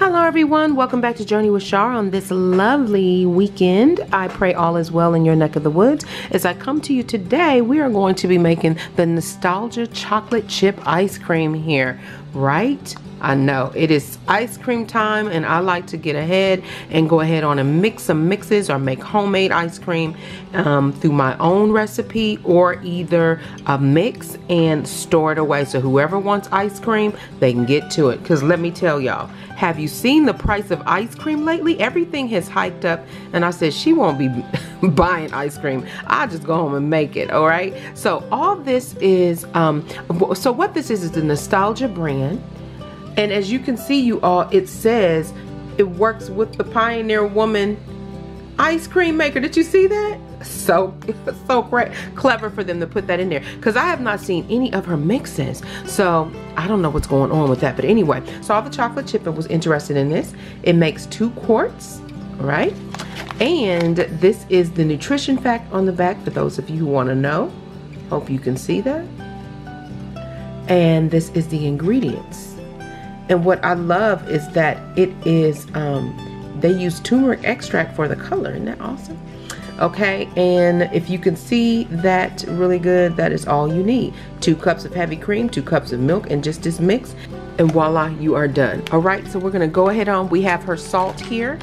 Hello everyone, welcome back to Journey with Char on this lovely weekend. I pray all is well in your neck of the woods. As I come to you today, we are going to be making the Nostalgia Chocolate Chip Ice Cream here, right? I know. It is ice cream time and I like to get ahead and go ahead on and mix some mixes or make homemade ice cream um, through my own recipe or either a mix and store it away. So whoever wants ice cream they can get to it. Because let me tell y'all have you seen the price of ice cream lately? Everything has hiked up and I said she won't be buying ice cream. I'll just go home and make it all right? So all this is um, so what this is is the nostalgia brand and as you can see you all, it says it works with the Pioneer Woman ice cream maker. Did you see that? So, so great, clever for them to put that in there. Because I have not seen any of her mixes. So, I don't know what's going on with that. But anyway, so the chocolate chip was interested in this. It makes two quarts, right? And this is the nutrition fact on the back for those of you who want to know. Hope you can see that. And this is the ingredients. And what I love is that it is, um, they use turmeric extract for the color. Isn't that awesome? Okay, and if you can see that really good, that is all you need. Two cups of heavy cream, two cups of milk, and just this mix, and voila, you are done. All right, so we're gonna go ahead on. We have her salt here,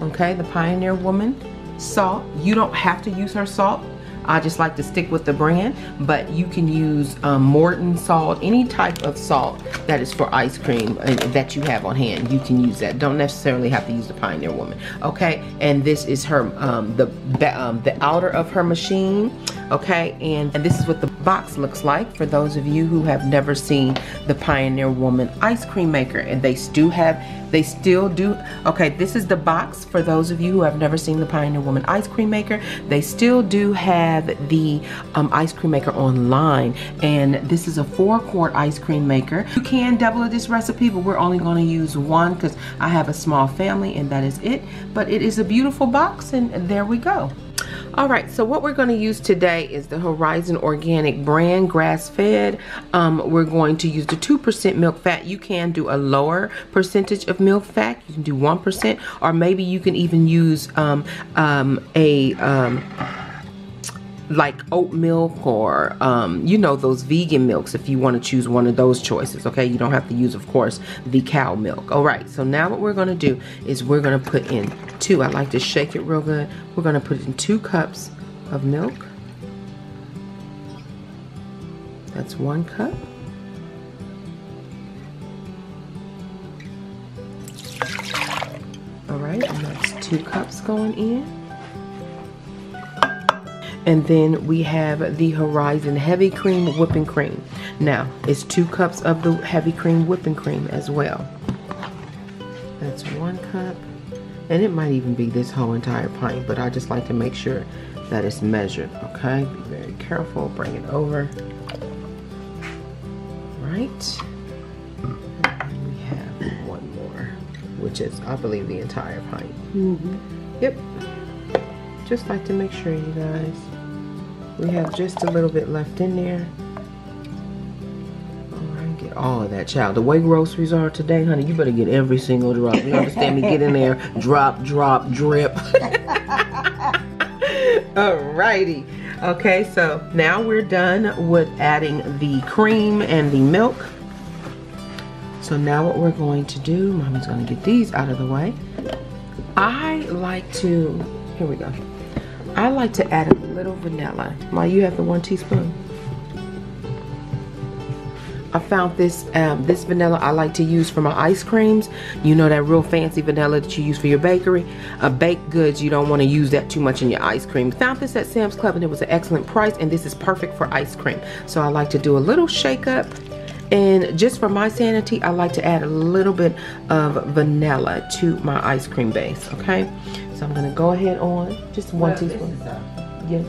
okay, the Pioneer Woman salt. You don't have to use her salt. I just like to stick with the brand, but you can use um, Morton salt, any type of salt that is for ice cream uh, that you have on hand. You can use that. Don't necessarily have to use the Pioneer Woman. Okay, and this is her um, the um, the outer of her machine. Okay, and, and this is what the box looks like for those of you who have never seen the Pioneer Woman ice cream maker, and they still have they still do. Okay, this is the box for those of you who have never seen the Pioneer Woman ice cream maker. They still do have the um, ice cream maker online. And this is a four quart ice cream maker. You can double this recipe, but we're only gonna use one because I have a small family and that is it. But it is a beautiful box and there we go. All right, so what we're going to use today is the Horizon Organic brand grass-fed. Um, we're going to use the 2% milk fat. You can do a lower percentage of milk fat. You can do 1%, or maybe you can even use um, um, a um, like oat milk or um, you know those vegan milks if you want to choose one of those choices okay? You don't have to use of course the cow milk. All right so now what we're going to do is we're going to put in two I like to shake it real good. We're going to put in two cups of milk. That's one cup. All right and that's two cups going in and then we have the Horizon Heavy Cream Whipping Cream. Now, it's two cups of the Heavy Cream Whipping Cream as well. That's one cup. And it might even be this whole entire pint, but I just like to make sure that it's measured, okay? Be very careful, bring it over. Right. And we have one more, which is, I believe, the entire pint. Mm -hmm. Yep. Just like to make sure, you guys. We have just a little bit left in there. Get all of that, child. The way groceries are today, honey, you better get every single drop. You understand me? Get in there, drop, drop, drip. Alrighty. Okay, so now we're done with adding the cream and the milk. So now what we're going to do, mommy's gonna get these out of the way. I like to, here we go. I like to add a little vanilla. Ma, you have the one teaspoon? I found this um, this vanilla I like to use for my ice creams. You know that real fancy vanilla that you use for your bakery. Uh, baked goods, you don't want to use that too much in your ice cream. Found this at Sam's Club and it was an excellent price and this is perfect for ice cream. So I like to do a little shake up and just for my sanity, I like to add a little bit of vanilla to my ice cream base, okay? So I'm gonna go ahead on just one well, teaspoon. Uh, yeah.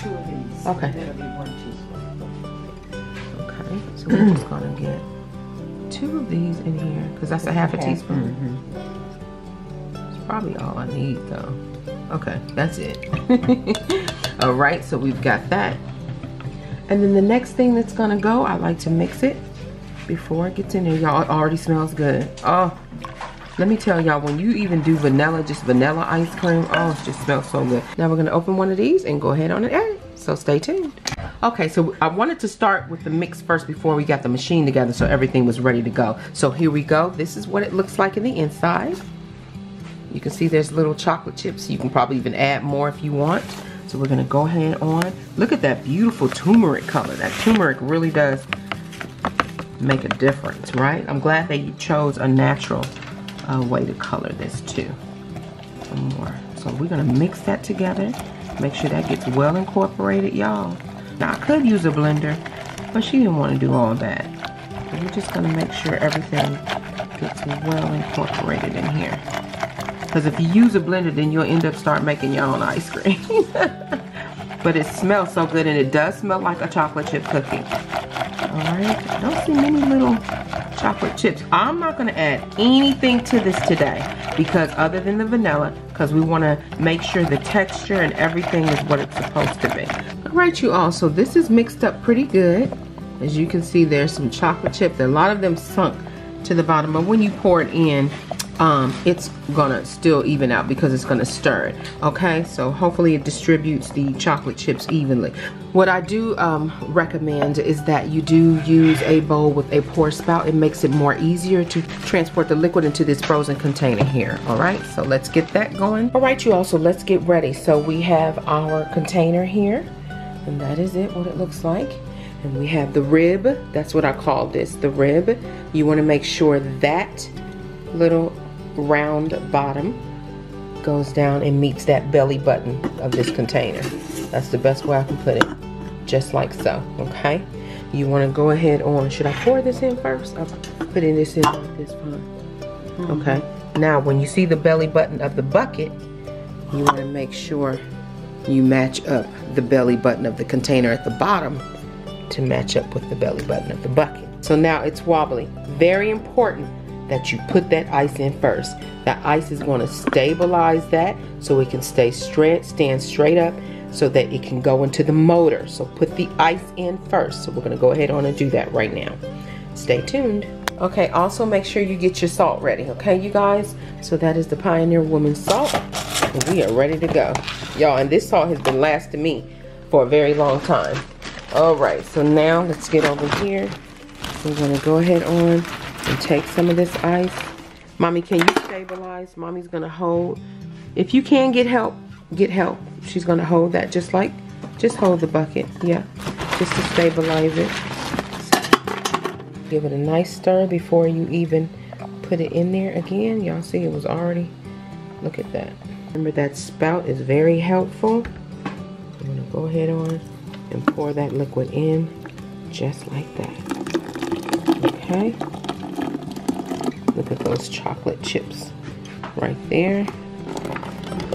two of these. Okay. That'll be one teaspoon. Okay. So we're just gonna get two of these in here because that's a half a teaspoon. Mm -hmm. It's probably all I need though. Okay, that's it. all right, so we've got that. And then the next thing that's gonna go, I like to mix it before it gets in there. Y'all, it already smells good. Oh, Let me tell y'all, when you even do vanilla, just vanilla ice cream, oh, it just smells so good. Now we're gonna open one of these and go ahead on and it. So stay tuned. Okay, so I wanted to start with the mix first before we got the machine together so everything was ready to go. So here we go. This is what it looks like in the inside. You can see there's little chocolate chips. You can probably even add more if you want. So we're gonna go ahead on. Look at that beautiful turmeric color. That turmeric really does make a difference, right? I'm glad they chose a natural uh, way to color this too. Some more. So we're gonna mix that together. Make sure that gets well incorporated, y'all. Now I could use a blender, but she didn't want to do all that. We're just gonna make sure everything gets well incorporated in here. Because if you use a blender, then you'll end up start making your own ice cream. but it smells so good and it does smell like a chocolate chip cookie. Alright, I don't see many little chocolate chips. I'm not gonna add anything to this today because other than the vanilla, because we wanna make sure the texture and everything is what it's supposed to be. Alright you all, so this is mixed up pretty good. As you can see, there's some chocolate chips. A lot of them sunk to the bottom, but when you pour it in, um, it's gonna still even out because it's gonna stir it okay? So hopefully it distributes the chocolate chips evenly. What I do um, recommend is that you do use a bowl with a pour spout. It makes it more easier to transport the liquid into this frozen container here all right? So let's get that going. All right you all so let's get ready. So we have our container here and that is it what it looks like. And we have the rib. That's what I call this the rib. You want to make sure that little round bottom goes down and meets that belly button of this container. That's the best way I can put it. Just like so, okay? You want to go ahead on, should I pour this in first? I'm putting this in like this fine. Mm-hmm. Okay. Now, when you see the belly button of the bucket, you want to make sure you match up the belly button of the container at the bottom to match up with the belly button of the bucket. So now it's wobbly. Very important that you put that ice in first. That ice is going to stabilize that so it can stay straight, stand straight up so that it can go into the motor. So put the ice in first. So we're going to go ahead on and do that right now. Stay tuned. Okay, also make sure you get your salt ready, okay, you guys? So that is the Pioneer Woman salt. And we are ready to go. Y'all, and this salt has been lasting me for a very long time. All right, so now let's get over here. We're going to go ahead on and take some of this ice. Mommy, can you stabilize? Mommy's gonna hold. If you can get help, get help. She's gonna hold that just like, just hold the bucket, yeah. Just to stabilize it. Give it a nice stir before you even put it in there again. Y'all see it was already, look at that. Remember that spout is very helpful. I'm gonna go ahead on and pour that liquid in just like that. Okay. Look at those chocolate chips right there.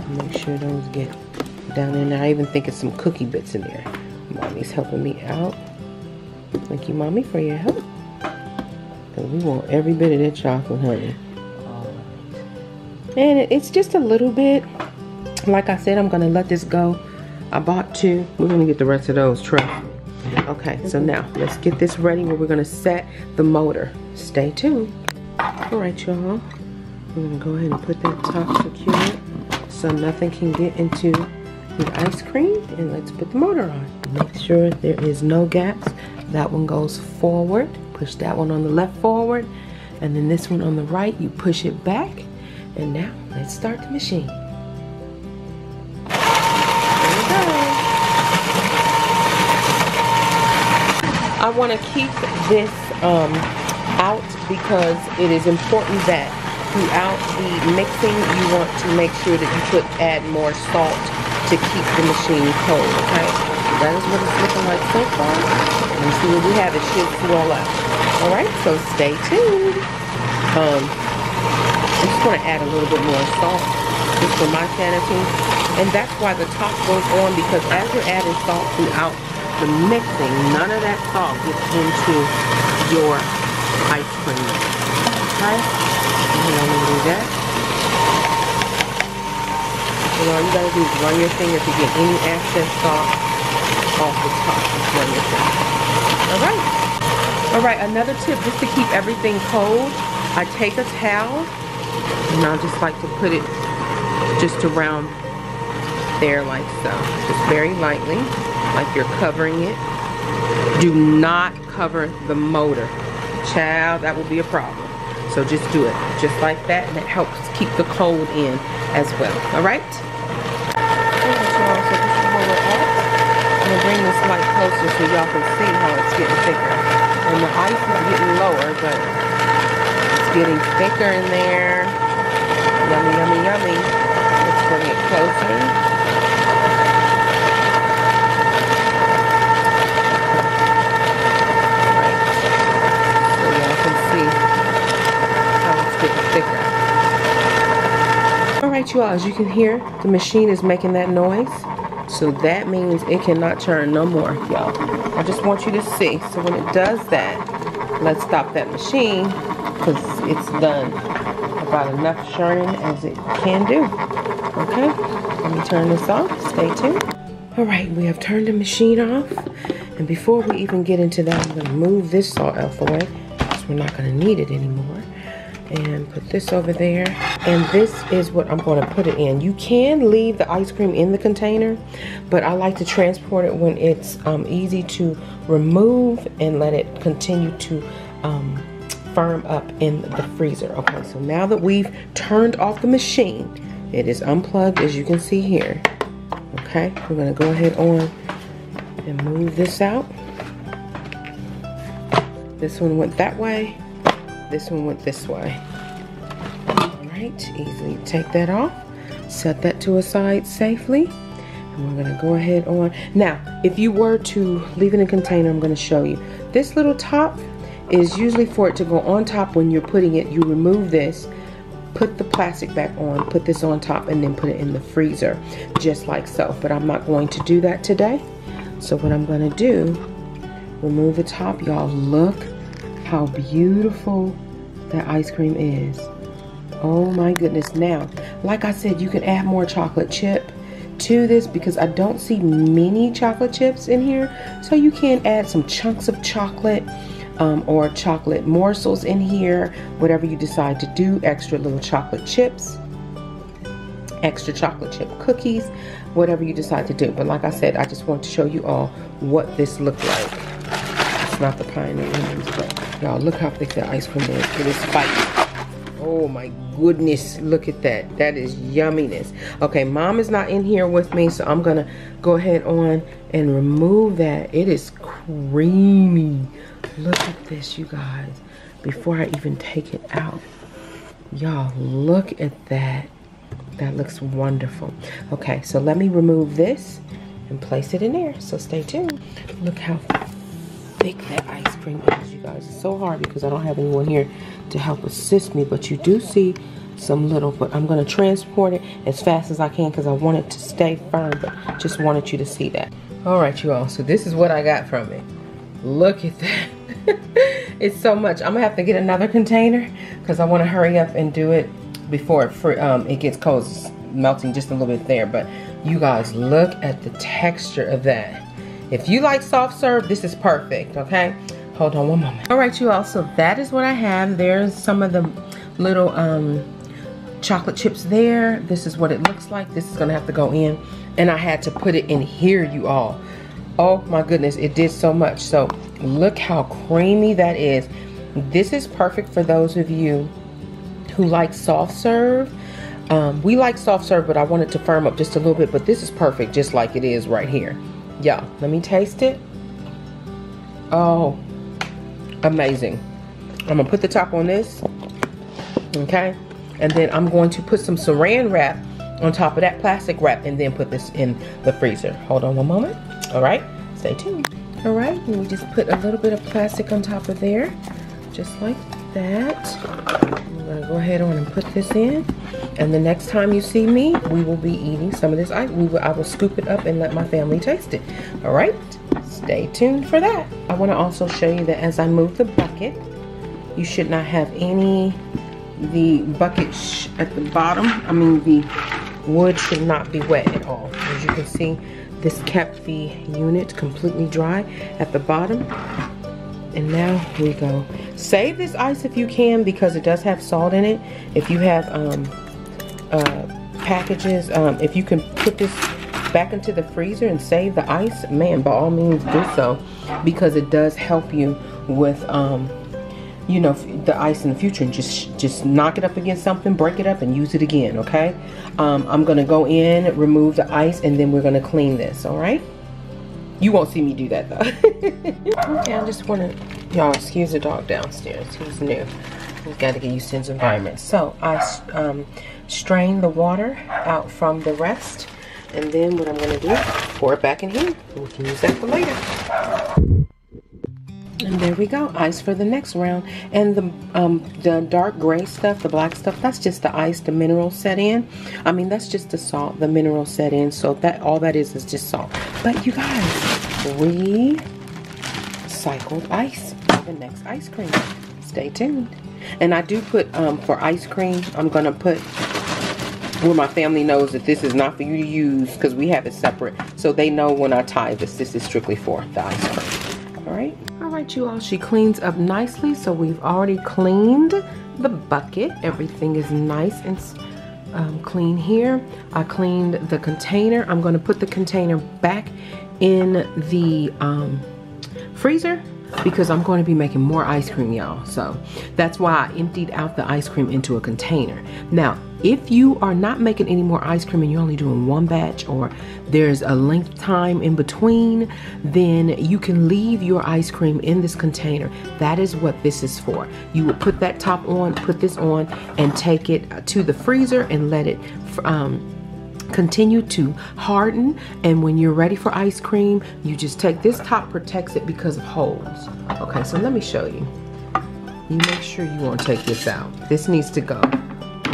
Make sure those get down in there. I even think it's some cookie bits in there. Mommy's helping me out. Thank you, Mommy, for your help. We want every bit of that chocolate, honey. And it's just a little bit. Like I said, I'm going to let this go. I bought two. We're going to get the rest of those, trust me. Okay, so now let's get this ready where we're going to set the motor. Stay tuned. All right, y'all. I'm gonna go ahead and put that top secure so nothing can get into the ice cream. And let's put the motor on. Make sure there is no gaps. That one goes forward. Push that one on the left forward. And then this one on the right, you push it back. And now, let's start the machine. I want to keep this um, out because it is important that throughout the mixing you want to make sure that you put add more salt to keep the machine cold, okay? That is what it's looking like so far. And see what we have, it should swell up. Alright, so stay tuned. Um, I'm just going to add a little bit more salt just for my sanity. And that's why the top goes on because as you're adding salt throughout the mixing, none of that salt gets into your ice cream. Okay? And I'm gonna do that. And all you gotta do is run your finger to get any excess salt off the top. Just run your finger. Alright. Alright, another tip just to keep everything cold. I take a towel And I just like to put it just around there like so. Just very lightly, like you're covering it. Do not cover the motor. Child, that will be a problem. So just do it just like that and it helps keep the cold in as well. All right? I'm gonna bring this light closer so y'all can see how it's getting thicker. And the ice is getting lower, but it's getting thicker in there. Yummy, yummy, yummy. Let's bring it closer. Alright you all, as you can hear, the machine is making that noise. So that means it cannot churn no more, y'all. I just want you to see. So when it does that, let's stop that machine because it's done about enough churning as it can do. Okay, let me turn this off. Stay tuned. All right, we have turned the machine off. And before we even get into that, I'm gonna move this salt out the way because we're not gonna need it anymore and put this over there. And this is what I'm going to put it in. You can leave the ice cream in the container but I like to transport it when it's um, easy to remove and let it continue to um, firm up in the freezer. Okay so now that we've turned off the machine it is unplugged as you can see here. Okay we're going to go ahead on and move this out. This one went that way. This one went this way. Right, easily take that off. Set that to a side safely. And we're gonna go ahead on. Now, if you were to leave it in a container, I'm gonna show you. This little top is usually for it to go on top when you're putting it. You remove this, put the plastic back on, put this on top, and then put it in the freezer, just like so. But I'm not going to do that today. So what I'm gonna do, remove the top. Y'all look how beautiful that ice cream is. Oh my goodness. Now, like I said, you can add more chocolate chip to this because I don't see many chocolate chips in here. So you can add some chunks of chocolate um, or chocolate morsels in here, whatever you decide to do, extra little chocolate chips, extra chocolate chip cookies, whatever you decide to do. But like I said, I just want to show you all what this looked like. It's not the pioneer but Y'all, look how thick the ice cream is. It is spicy. Oh my goodness, look at that. That is yumminess. Okay, mom is not in here with me, so I'm gonna go ahead on and remove that. It is creamy. Look at this, you guys. Before I even take it out. Y'all, look at that. That looks wonderful. Okay, so let me remove this and place it in there. So stay tuned. Look how thick that ice cream you guys. It's so hard because I don't have anyone here to help assist me, but you do see some little, but I'm to transport it as fast as I can because I want it to stay firm, but just wanted you to see that. All right, you all, so this is what I got from it. Look at that. it's so much. I'm to have to get another container because I want to hurry up and do it before it, um, it gets cold. It's melting just a little bit there, but you guys, look at the texture of that. If you like soft serve, this is perfect, okay? Hold on one moment. All right, you all, so that is what I have. There's some of the little um, chocolate chips there. This is what it looks like. This is gonna have to go in. And I had to put it in here, you all. Oh my goodness, it did so much. So look how creamy that is. This is perfect for those of you who like soft serve. Um, we like soft serve, but I want it to firm up just a little bit, but this is perfect just like it is right here. Yeah, let me taste it. Oh, amazing. I'm gonna put the top on this, okay? And then I'm going to put some saran wrap on top of that plastic wrap and then put this in the freezer. Hold on one moment. All right, stay tuned. All right, and we just put a little bit of plastic on top of there, just like that. I'm gonna go ahead on and put this in. And the next time you see me, we will be eating some of this. I, we will, I will scoop it up and let my family taste it. All right, stay tuned for that. I want to also show you that as I move the bucket, you should not have any, the bucket at the bottom, I mean the wood should not be wet at all. As you can see, this kept the unit completely dry at the bottom. And now we go Save this ice if you can because it does have salt in it. If you have um, uh, packages, um, if you can put this back into the freezer and save the ice, man, by all means do so because it does help you with, um, you know, the ice in the future and just just knock it up against something, break it up and use it again, okay? Um, I'm gonna go in, remove the ice, and then we're gonna clean this, all right? You won't see me do that though. okay, I just wanna, y'all excuse the dog downstairs, he's new. He's gotta get used to his environment. So I um, strain the water out from the rest and then what I'm gonna do, pour it back in here. We can use that for later. And there we go, ice for the next round. And the um, the dark gray stuff, the black stuff, that's just the ice, the mineral set in. I mean, that's just the salt, the mineral set in. So that all that is is just salt. But you guys, we recycled ice for the next ice cream. Stay tuned. And I do put, um, for ice cream, I'm gonna put where my family knows that this is not for you to use because we have it separate. So they know when I tie this, this is strictly for the ice cream. All right. Right, you all, she cleans up nicely. So we've already cleaned the bucket. Everything is nice and um, clean here. I cleaned the container. I'm gonna put the container back in the um, freezer because I'm going to be making more ice cream, y'all. So that's why I emptied out the ice cream into a container. Now, if you are not making any more ice cream and you're only doing one batch or there's a length time in between, then you can leave your ice cream in this container. That is what this is for. You would put that top on, put this on, and take it to the freezer and let it um, continue to harden. And when you're ready for ice cream you just take this top protects it because of holes. Okay so let me show you. You make sure you won't take this out. This needs to go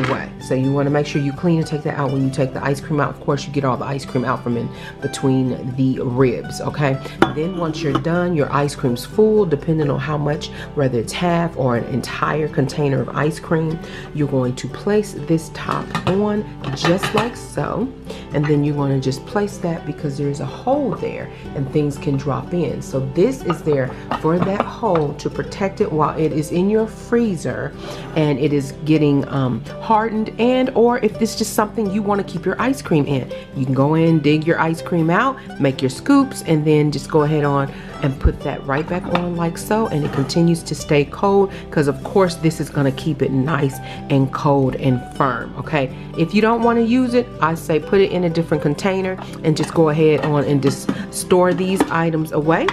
away. So you want to make sure you clean and take that out when you take the ice cream out. Of course, you get all the ice cream out from in between the ribs, okay? Then once you're done, your ice cream's full, depending on how much, whether it's half or an entire container of ice cream, you're going to place this top on just like so. And then you're going to just place that because there's a hole there and things can drop in. So this is there for that hole to protect it while it is in your freezer and it is getting um, hardened and or if this is just something you want to keep your ice cream in. You can go in, dig your ice cream out, make your scoops, and then just go ahead on and put that right back on like so and it continues to stay cold because of course this is going to keep it nice and cold and firm okay? If you don't want to use it I say put it in a different container and just go ahead on and just store these items away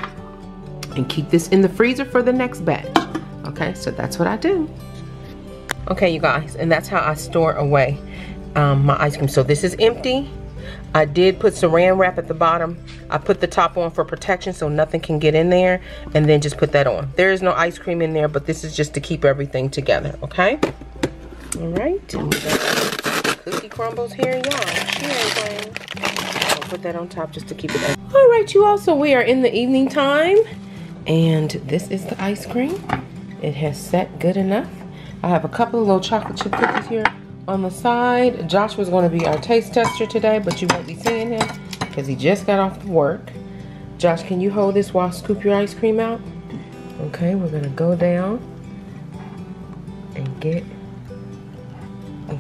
and keep this in the freezer for the next batch okay? So that's what I do Okay, you guys, and that's how I store away um, my ice cream. So this is empty. I did put saran wrap at the bottom. I put the top on for protection so nothing can get in there and then just put that on. There is no ice cream in there, but this is just to keep everything together, okay? All right, cookie crumbles here, y'all. I'll put that on top just to keep it up. All right, you all, so we are in the evening time and this is the ice cream. It has set good enough. I have a couple of little chocolate chip cookies here on the side. Joshua's going to be our taste tester today, but you won't be seeing him because he just got off of work. Josh, can you hold this while I scoop your ice cream out? Okay, we're going to go down and get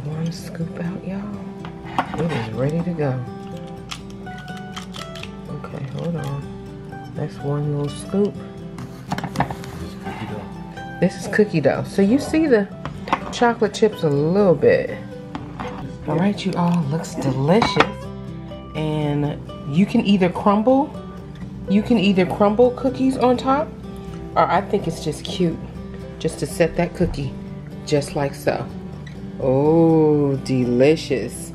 one scoop out, y'all. It is ready to go. Okay, hold on. That's one little scoop. This is cookie dough. So you see the chocolate chips a little bit. All right, you all, looks delicious. And you can either crumble, you can either crumble cookies on top, or I think it's just cute just to set that cookie just like so. Oh, delicious.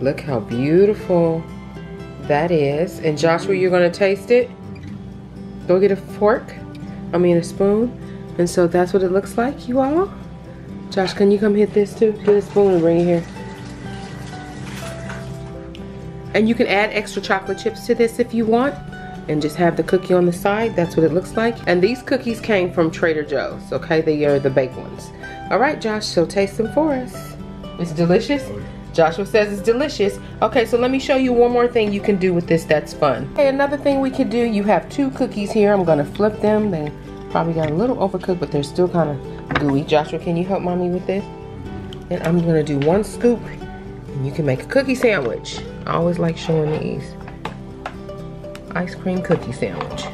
Look how beautiful that is. And Joshua, you're gonna taste it? Go get a fork, I mean a spoon. And so that's what it looks like, you all. Josh, can you come hit this too? Get a spoon and bring it here. And you can add extra chocolate chips to this if you want. And just have the cookie on the side. That's what it looks like. And these cookies came from Trader Joe's, okay? They are the baked ones. All right, Josh, so taste them for us. It's delicious? Joshua says it's delicious. Okay, so let me show you one more thing you can do with this that's fun. Okay, another thing we could do, you have two cookies here. I'm gonna flip them. They probably got a little overcooked, but they're still kind of gooey. Joshua, can you help mommy with this? And I'm gonna do one scoop, and you can make a cookie sandwich. I always like showing these. Ice cream cookie sandwich.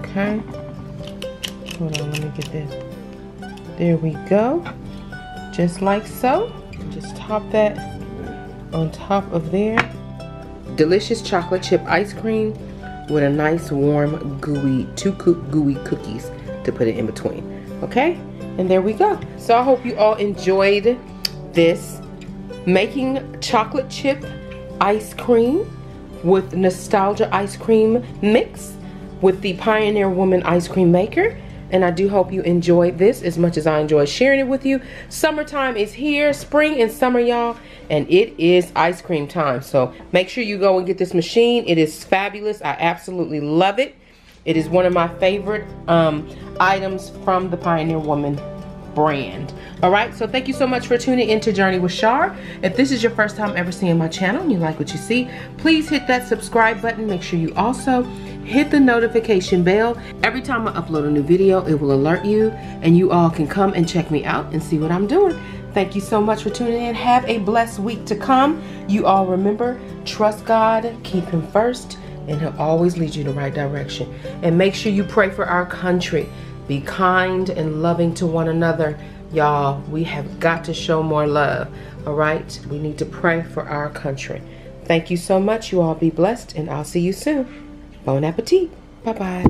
Okay. Hold on, let me get this. There we go. Just like so. Just top that on top of there. Delicious chocolate chip ice cream with a nice warm gooey, two cook gooey cookies to put it in between. Okay? And there we go. So I hope you all enjoyed this making chocolate chip ice cream with nostalgia ice cream mix with the Pioneer Woman ice cream maker and I do hope you enjoyed this as much as I enjoyed sharing it with you. Summertime is here, spring and summer, y'all, and it is ice cream time. So make sure you go and get this machine. It is fabulous. I absolutely love it. It is one of my favorite um, items from the Pioneer Woman brand. All right, so thank you so much for tuning into Journey with Char. If this is your first time ever seeing my channel and you like what you see, please hit that subscribe button. Make sure you also hit the notification bell. Every time I upload a new video, it will alert you and you all can come and check me out and see what I'm doing. Thank you so much for tuning in. Have a blessed week to come. You all remember, trust God, keep him first, and he'll always lead you in the right direction. And make sure you pray for our country. Be kind and loving to one another. Y'all, we have got to show more love. All right? We need to pray for our country. Thank you so much. You all be blessed, and I'll see you soon. Bon appetit. Bye-bye.